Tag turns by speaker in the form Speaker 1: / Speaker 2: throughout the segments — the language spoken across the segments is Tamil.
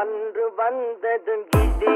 Speaker 1: அன்று வந்ததும் இதே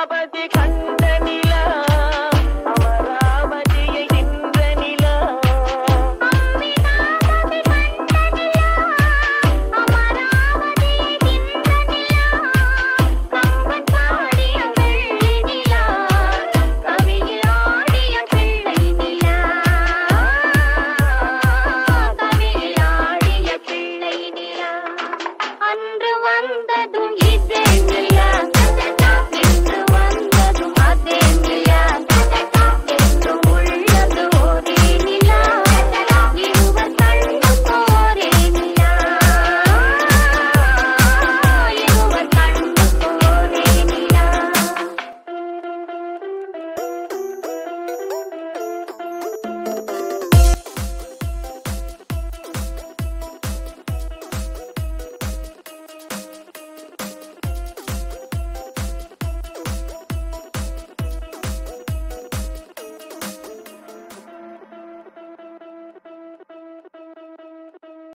Speaker 1: அமராவதி கண்ட நிலா அமராவதியை நின்ற நிலா
Speaker 2: அன்று வந்ததும்